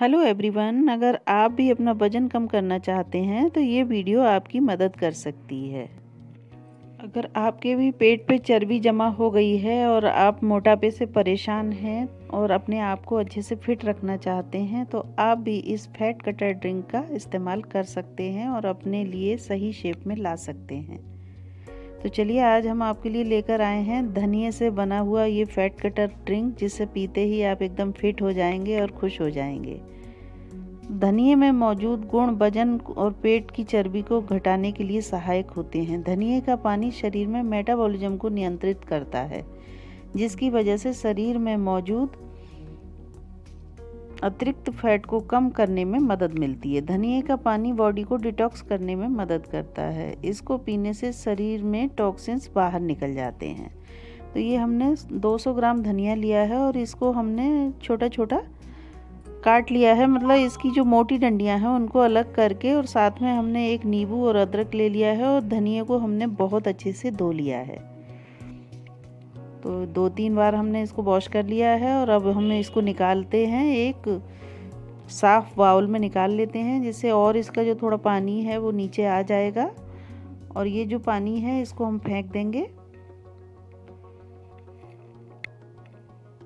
Hello everyone, अगर आप भी अपना वज़न कम करना चाहते हैं तो ये वीडियो आपकी मदद कर सकती है। अगर आपके भी पेट पे चर्बी जमा हो गई है और आप मोटापे से परेशान हैं और अपने आप को अच्छे से फिट रखना चाहते हैं तो आप भी इस फैट कटर ड्रिंक का इस्तेमाल कर सकते हैं और अपने लिए सही शेप में ला सकते हैं। तो चलिए आज हम आपके लिए लेकर आए हैं धनिए से बना हुआ ये फैट कटर ड्रिंक जिसे पीते ही आप एकदम फिट हो जाएँगे और खुश हो जाएँगे। धनिए में मौजूद गुण, वज़न और पेट की चर्बी को घटाने के लिए सहायक होते हैं। धनिए का पानी शरीर में मेटाबॉलिज्म को नियंत्रित करता है, जिसकी वजह से शरीर में मौजूद अतिरिक्त फैट को कम करने में मदद मिलती है। धनिए का पानी बॉडी को डिटॉक्स करने में मदद करता है। इसको पीने से शरीर में टॉक्सिन्स बाहर निकल जाते हैं। तो ये हमने 200 ग्राम धनिया लिया है और इसको हमने छोटा छोटा काट लिया है। मतलब इसकी जो मोटी डंडियाँ हैं, उनको अलग करके और साथ में हमने एक नींबू और अदरक ले लिया है और धनिया को हमने बहुत अच्छे से धो लिया है। तो दो तीन बार हमने इसको वॉश कर लिया है और अब हम इसको निकालते हैं, एक साफ़ बाउल में निकाल लेते हैं, जिससे और इसका जो थोड़ा पानी है वो नीचे आ जाएगा। और ये जो पानी है, इसको हम फेंक देंगे।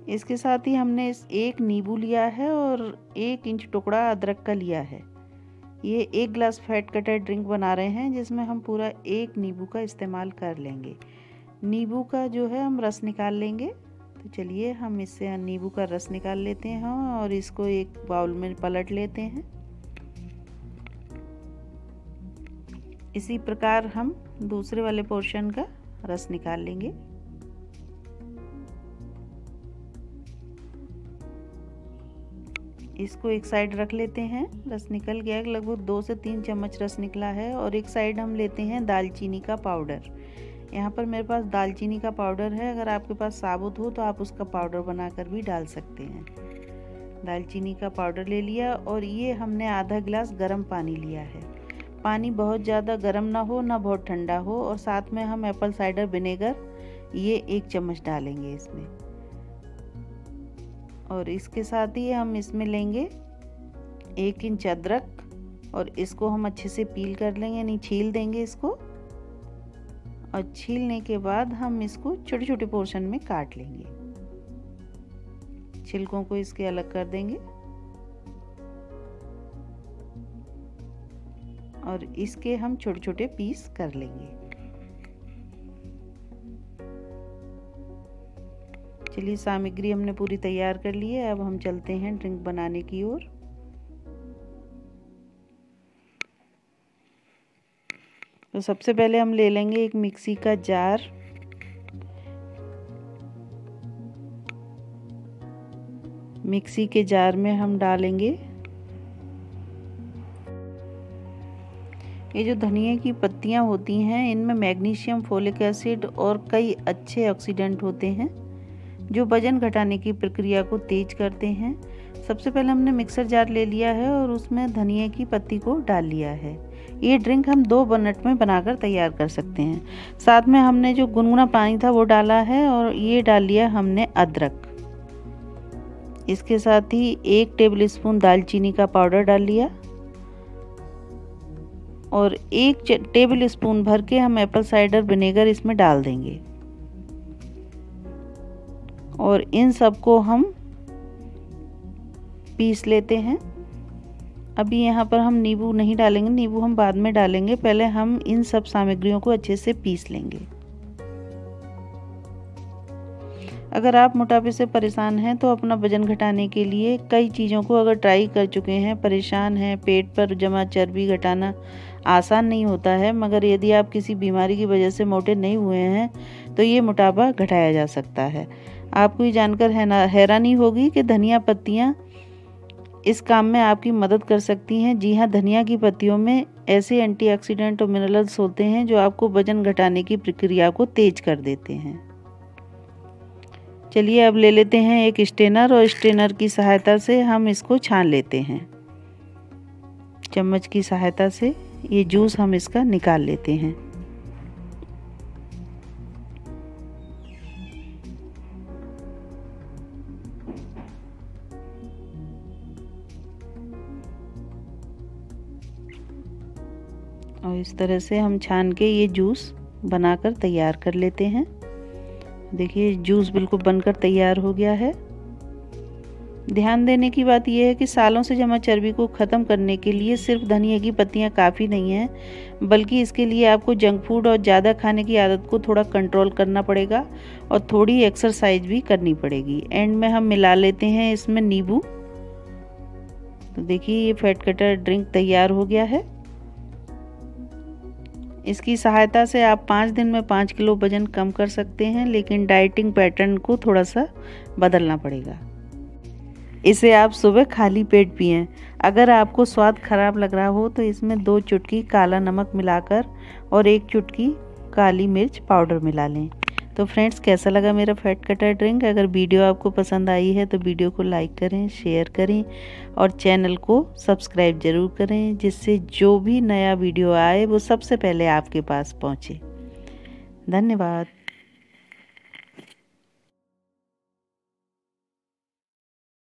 इसके साथ ही हमने इस एक नींबू लिया है और एक इंच टुकड़ा अदरक का लिया है। ये एक गिलास फैट कटर ड्रिंक बना रहे हैं, जिसमें हम पूरा एक नींबू का इस्तेमाल कर लेंगे। नींबू का जो है हम रस निकाल लेंगे। तो चलिए हम इससे नींबू का रस निकाल लेते हैं और इसको एक बाउल में पलट लेते हैं। इसी प्रकार हम दूसरे वाले पोर्शन का रस निकाल लेंगे। इसको एक साइड रख लेते हैं। रस निकल गया। लगभग दो से तीन चम्मच रस निकला है और एक साइड हम लेते हैं दालचीनी का पाउडर। यहाँ पर मेरे पास दालचीनी का पाउडर है। अगर आपके पास साबुत हो तो आप उसका पाउडर बनाकर भी डाल सकते हैं। दालचीनी का पाउडर ले लिया और ये हमने आधा गिलास गर्म पानी लिया है। पानी बहुत ज़्यादा गर्म ना हो, ना बहुत ठंडा हो और साथ में हम एप्पल साइडर विनेगर ये एक चम्मच डालेंगे इसमें। और इसके साथ ही हम इसमें लेंगे एक इंच अदरक और इसको हम अच्छे से पील कर लेंगे, यानी छील देंगे इसको। और छीलने के बाद हम इसको छोटे छोटे पोर्शन में काट लेंगे। छिलकों को इसके अलग कर देंगे। और इसके हम छोटे छोटे पीस कर लेंगे। चलिए, सामग्री हमने पूरी तैयार कर ली है। अब हम चलते हैं ड्रिंक बनाने की ओर। तो सबसे पहले हम ले लेंगे एक मिक्सी का जार। मिक्सी के जार में हम डालेंगे। ये जो धनिया की पत्तियाँ होती हैं, इनमें मैग्नीशियम फोलिक एसिड और कई अच्छे ऑक्सीडेंट होते हैं, जो वज़न घटाने की प्रक्रिया को तेज करते हैं। सबसे पहले हमने मिक्सर जार ले लिया है और उसमें धनिया की पत्ती को डाल लिया है। ये ड्रिंक हम दो मिनट में बनाकर तैयार कर सकते हैं। साथ में हमने जो गुनगुना पानी था वो डाला है और ये डाल लिया हमने अदरक। इसके साथ ही एक टेबल स्पून दालचीनी का पाउडर डाल लिया। और एक टेबल स्पून भर के हम एप्पल साइडर विनेगर इसमें डाल देंगे। और इन सबको हम पीस लेते हैं। अभी यहाँ पर हम नींबू नहीं डालेंगे, नींबू हम बाद में डालेंगे। पहले हम इन सब सामग्रियों को अच्छे से पीस लेंगे। अगर आप मोटापे से परेशान हैं तो अपना वज़न घटाने के लिए कई चीज़ों को अगर ट्राई कर चुके हैं, परेशान हैं, पेट पर जमा चर्बी घटाना आसान नहीं होता है, मगर यदि आप किसी बीमारी की वजह से मोटे नहीं हुए हैं तो ये मोटापा घटाया जा सकता है। आपको ये जानकर हैरानी होगी कि धनिया पत्तियाँ इस काम में आपकी मदद कर सकती हैं। जी हाँ धनिया की पत्तियों में ऐसे एंटीऑक्सीडेंट और मिनरल्स होते हैं जो आपको वज़न घटाने की प्रक्रिया को तेज कर देते हैं। चलिए अब ले लेते हैं एक स्टेनर और स्टेनर की सहायता से हम इसको छान लेते हैं। चम्मच की सहायता से ये जूस हम इसका निकाल लेते हैं। और इस तरह से हम छान के ये जूस बनाकर तैयार कर लेते हैं। देखिए, जूस बिल्कुल बनकर तैयार हो गया है। ध्यान देने की बात यह है कि सालों से जमा चर्बी को ख़त्म करने के लिए सिर्फ़ धनिया की पत्तियाँ काफ़ी नहीं हैं, बल्कि इसके लिए आपको जंक फ़ूड और ज़्यादा खाने की आदत को थोड़ा कंट्रोल करना पड़ेगा और थोड़ी एक्सरसाइज भी करनी पड़ेगी। एंड में हम मिला लेते हैं इसमें नींबू। तो देखिए, ये फैट कटर ड्रिंक तैयार हो गया है। इसकी सहायता से आप पाँच दिन में पाँच किलो वज़न कम कर सकते हैं, लेकिन डाइटिंग पैटर्न को थोड़ा सा बदलना पड़ेगा। इसे आप सुबह खाली पेट पिएँ। अगर आपको स्वाद खराब लग रहा हो तो इसमें दो चुटकी काला नमक मिलाकर और एक चुटकी काली मिर्च पाउडर मिला लें। तो फ्रेंड्स, कैसा लगा मेरा फैट कटर ड्रिंक? अगर वीडियो आपको पसंद आई है तो वीडियो को लाइक करें, शेयर करें और चैनल को सब्सक्राइब ज़रूर करें, जिससे जो भी नया वीडियो आए, वो सबसे पहले आपके पास पहुँचे। धन्यवाद।